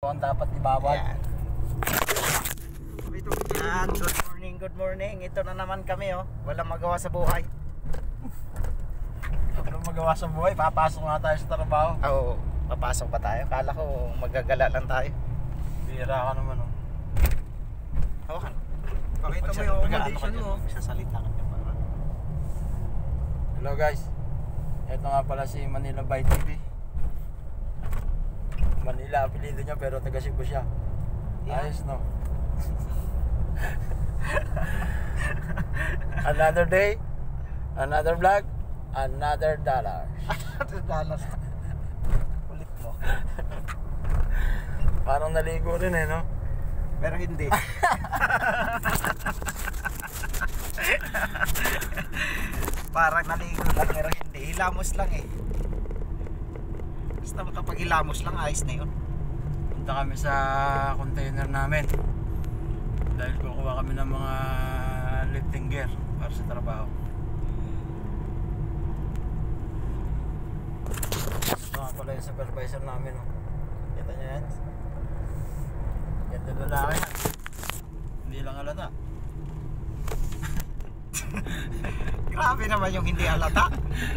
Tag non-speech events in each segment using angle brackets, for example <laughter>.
ang dapat ibawal. Yan. Yan, good morning, good morning. Ito na naman kami oh. Walang magawa sa buhay. <laughs> Ano magawa sa buhay? Papasok nga tayo sa trabaho. Oo, papasok pa tayo. Kala ko magagala lang tayo. Bira ka naman oh. Hawakan. Pakita mo yung accommodation mo. Magsasalita ka dyan para. Hello guys. Ito nga pala si Manila by TV. Manila apelido niya pero taga Cebu siya. Yeah. Ayos no. <laughs> another day, another vlog, another dollar. <laughs> dollars. Kulit mo. Parang naligo rin eh no. Pero hindi. <laughs> Parang naligo lang pero hindi. Hilamos lang eh. Basta kapag hilamos lang, ayos na yun. Punta kami sa container namin. Dahil kukuha kami ng mga lifting gear para sa trabaho. Ito nga pala yung supervisor namin. Oh. Kita niyo yan? Ganda lalaki yan. Hindi lang halata. <laughs> Grabe naman yung hindi halata.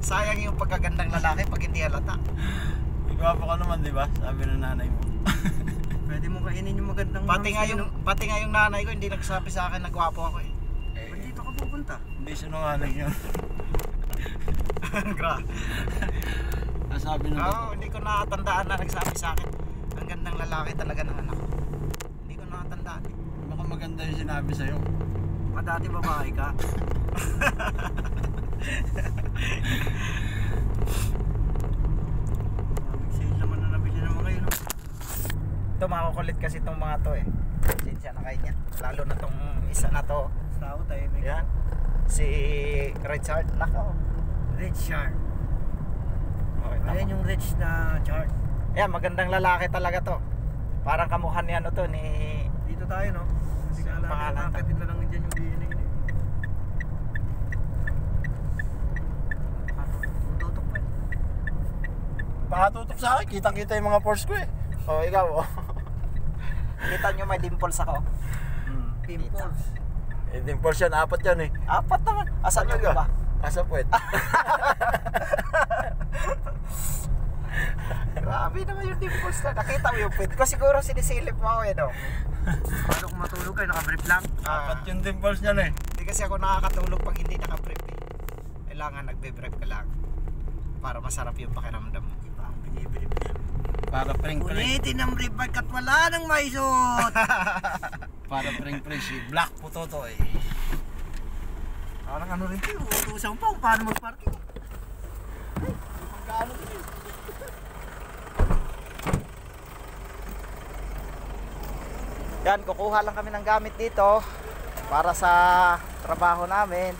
Sayang yung pagkagandang lalaki pag hindi halata. Igwapo ka naman, di ba? Sabi ng nanay mo. <laughs> Pwede mo kainin yung magandang Pati nga yung pati nga yung nanay ko hindi nagsabi sa akin na gwapo ako eh. Ba't dito ka pupunta? Hindi sinungaling yun. <laughs> Gra. Nasabi ng Oo, hindi ko nakatandaan na nagsabi sa akin. Ang gandang lalaki talaga ng anak ko. Hindi ko nakatandaan eh. Baka maganda yung sinabi sa'yo. Madati babae ka. <laughs> Daming sale naman na nabili ng mga yun. oh. Ito makukulit kasi itong mga to eh. Sinsya na kayo niya. Lalo na tong isa na to. Tao tayo may Yan. Si Richard. Nako. Richard. Okay, Ayan yung rich na chart. Yan, magandang lalaki talaga to. Parang kamukha ni ano to, ni... Dito tayo no? Hindi ka alam. Pangalan. Nakakatid na lang dyan yung DNA niya. Tutok pa. eh. Baka tutok sa akin, kitang-kita yung mga pores ko eh. Oh, ikaw oh. Kita nyo may dimples ako. Hmm. Pimples. Eh, din pores yan, apat yan eh. Apat naman. Asan yung Talaga? iba? Asa puwet. <laughs> Grabe naman yung dimples na. Nakita mo yung pit ko. Siguro sinisilip mo ako eh no. Paano kung matulog kayo? Nakabrief lang? apat yung dimples niyan eh. Hindi kasi ako nakakatulog pag hindi naka-brief eh. Kailangan nagbe-brief ka lang. Para masarap yung pakiramdam mo. Iba ang binibrief Para pring-pring. Ulitin ang brief pagkat wala nang maisot. <laughs> Para pring-pring si Black Putoto eh. Parang ano rin kayo, utusan pa kung paano mag-parking. Pagkaano din eh. Yan, kukuha lang kami ng gamit dito para sa trabaho namin.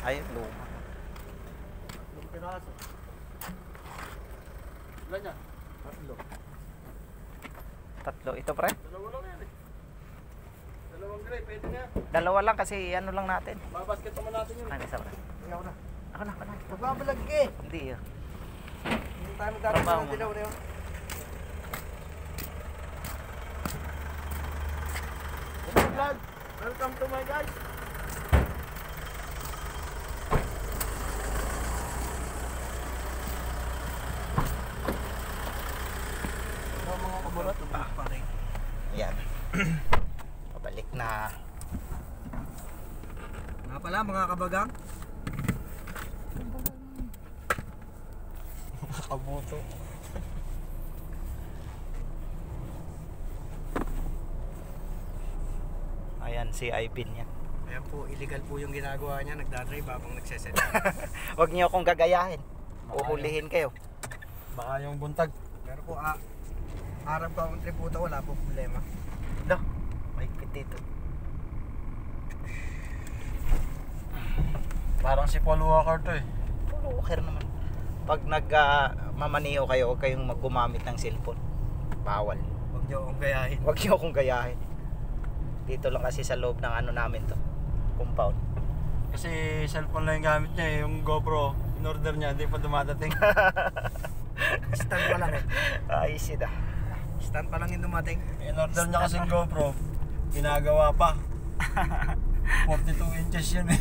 Ay, luma. Yung piraso. Ilan yan? Tatlo. Tatlo. Ito pre? Dalawa lang yan eh. Dalawang gray, pwede na yan. Dalawa lang kasi ano lang natin. Babasket naman natin yun. Ano isa pre? Ikaw na. Ako na, ako na. Ito. Magbabalag ka eh. Hindi yun. Hindi tayo mo. ng dilaw na yun. Welcome to my guys! Ito mga kabulat. Ah, pare. Yan. Pabalik na. Nga pala mga kabagang. Kabuto. Ayan, si Ipin niya. Ayan po, illegal po yung ginagawa niya. Nagdadrive habang nagseset. <laughs> Huwag niyo akong gagayahin. Uhulihin kayo. Baka yung buntag. Pero po, ah, harap ko ang tributo, wala po problema. Do, may dito. Parang si Paul Walker to eh. Puro okay naman. Pag nag-mamaniho kayo, huwag kayong maggumamit ng cellphone. Bawal. Huwag niyo akong gayahin. Huwag niyo akong gayahin. Dito lang kasi sa loob ng ano namin to. Compound. Kasi cellphone lang yung gamit niya eh. Yung GoPro, In-order niya, hindi pa dumadating. <laughs> Stand pa lang eh. Yun ah. Stand pa lang yung dumating. In-order niya kasi GoPro. Ginagawa pa. <laughs> 42 inches yun eh.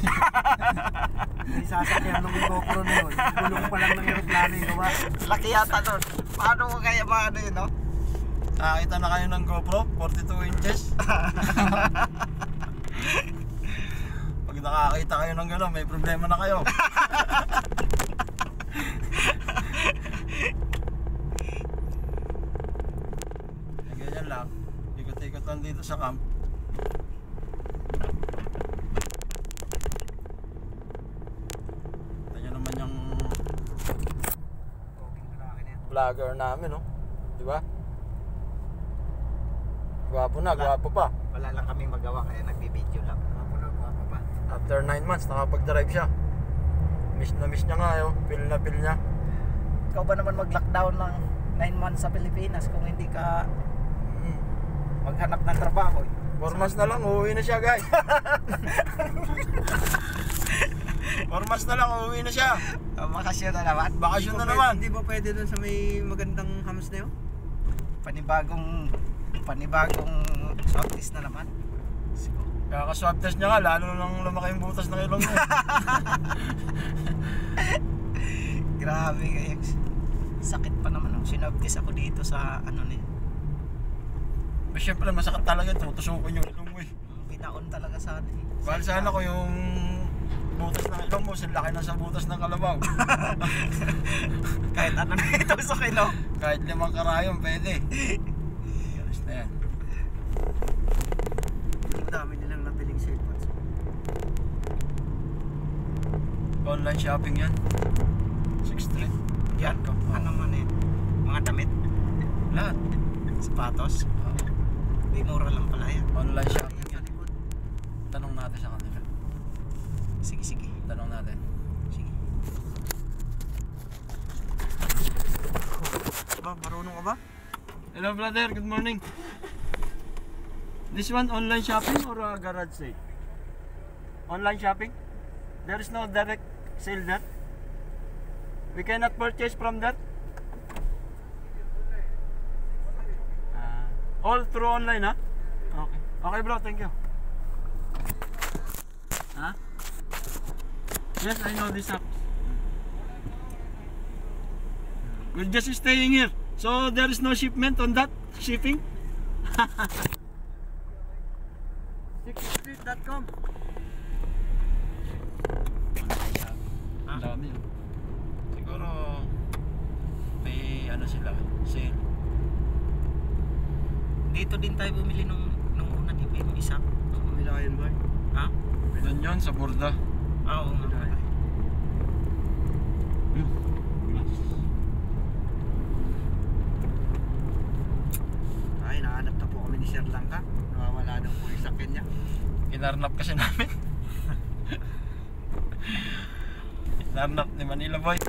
<laughs> May sasakyan nung GoPro na yun. Gulong pa lang ng aeroplano yung gawa. Laki yata nun. Paano ko kaya maano yun, no? Nakakita na kayo ng GoPro, 42 inches. <laughs> Pag nakakita kayo ng gano'n, may problema na kayo. <laughs> Ganyan lang. Ikot-ikot lang dito sa camp. Ito nyo naman yung vlogger namin, no? Di ba? Gwapo na, gwapo pa. Wala lang kaming magawa kaya nagbibideo lang. Ako na, guwapa pa. After 9 months, nakapag-drive siya. Miss na miss niya nga yun. Feel na feel niya. Ikaw ba naman mag-lockdown ng 9 months sa Pilipinas kung hindi ka Mm. maghanap ng trabaho? eh? 4 months na lang, uuwi na siya guys. <laughs> 4 months na lang, uuwi na siya. Ah, Bakasyon na naman. Bakasyon na naman. Hindi ba pwede dun sa may magandang hams na yun? Panibagong panibagong shortlist na naman. Kakaswab test niya nga, lalo nang lumaki yung butas ng ilong niya. <laughs> Grabe guys. Sakit pa naman ang sinabtis ako dito sa ano ni. Pero syempre, masakit talaga ito. Tusukin yung ilong mo eh. Pinaon talaga sa atin. eh. Bahal sana ko yung butas ng ilong mo, silaki na sa butas ng kalabaw. <laughs> Kahit ano na ito sa kino. Kahit limang karayom, pwede. Yaris na yan. Madami nilang nabiling cellphones. Online shopping yan. 6th Street. Yan. ko. Ano man eh. Mga damit. Lahat. Sapatos. Di mura lang pala yan. Online shopping Sa yan. likod. Tanong natin sa kanila. Sige, sige. Tanong natin. Sige. Ba, marunong ka ba? Hello brother, good morning. This one online shopping or uh, garage sale? Online shopping? There is no direct sale there? We cannot purchase from that? Ah, all through online, ha? Okay. Okay bro, thank you. Huh? Yes, I know this app. We're just staying here. So there is no shipment on that shipping? Sixstreet.com Ang dami oh. Siguro may ano sila, sale. Dito din tayo bumili nung, nung una, di ba yung isa? Sa kabila yun ba? Ha? Doon yun sa borda. Oo nga. Dahil. Ay, nahanap na po kami ni Sir Langka. Nawawala daw po yung sakyan niya. Kinarnap kasi namin. <laughs> Kinarnap ni Manila Boy.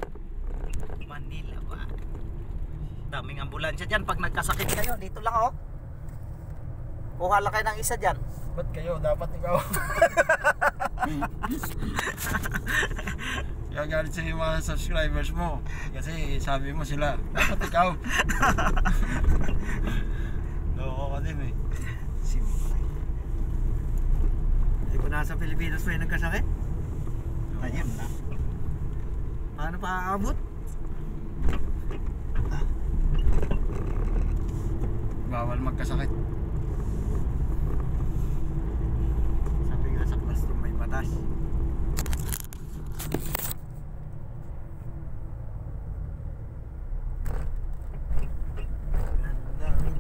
Manila ba? Daming ambulansya dyan. Pag nagkasakit kayo, dito lang oh. Kuha lang kayo ng isa dyan. Ba't kayo? Dapat ikaw. <laughs> Kaya galit sa yung mga subscribers mo. Kasi sabi mo sila, dapat ikaw. Loko ka din eh. Hindi ko nasa Pilipinas pa yung nagkasakit. Ayun na. Paano pa aabot? Bawal magkasakit. Sabi nga sa Gandang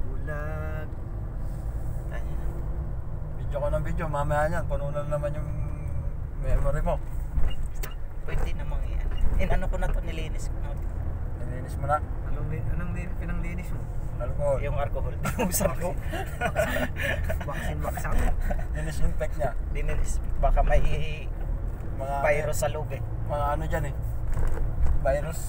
bulag. Video ko ng video, mamaya yan. Puno na naman yung memory mo. Pwede namang yan. Inano ko na to, nilinis ko na. Nilinis mo na. Anong, anong li- pinanglinis mo? Alcohol. Yung alcohol, <laughs> dinusan ko. Vaccine, vaccine. Dinisinfect niya. Dinilis. Baka may Mga, virus sa loob eh. Mga ano dyan eh. Virus.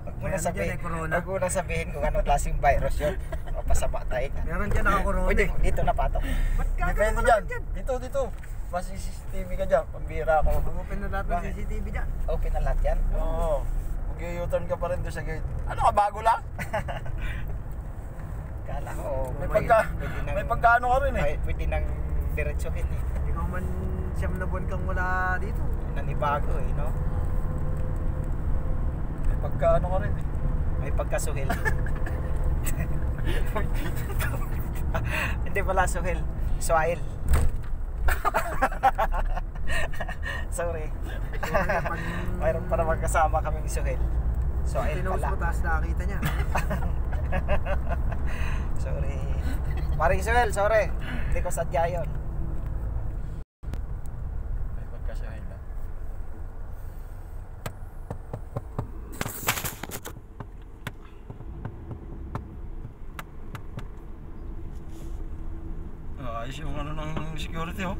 Huwag mo na sabihin, eh, corona. huwag mo na sabihin kung anong klaseng virus yun. Mapasama tayo. Meron dyan nakakorona Pwede, eh. dito na patok. Ba't ka Depende dyan. Dito, dito. mas CCTV ka dyan. Pambira ako. Mag-open na lahat ng? CCTV dyan. Open na lahat yan. Oo. Mag-u-turn ka pa rin doon sa gate. Ano ka, bago lang? <laughs> Kala ko, May May- pagka, pwede nang- may pagkaano ka rin eh. May, pwede nang diretsuhin eh. <laughs> Ikaw man siyam na buwan kang wala dito. Nanibago eh, no? May pagkaano ka rin eh. May pagkasuhil. <laughs> Hindi pala suhil. Suhail. <laughs> Sorry. Pag <laughs> Mayroon pa naman kasama kaming suhil. Suhail Pinost pala. mo, taas nakakita niya. <laughs> Sorry. Maring Suhel, sorry. Hindi ko sadya yun. Lang. Ah, ayos yung ano ng security oh.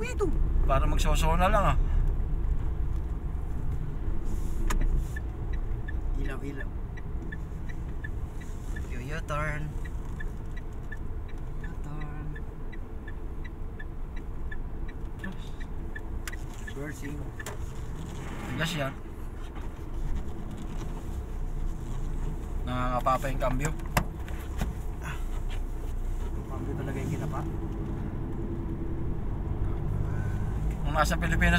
Wito. Para magsosona lang ah. Ilaw, ilaw. U-turn. U-turn. Bursing. Tigas yan. Nakakapapa yung cambio. Pambyo talaga yung kinapa. Nung nasa Pilipinas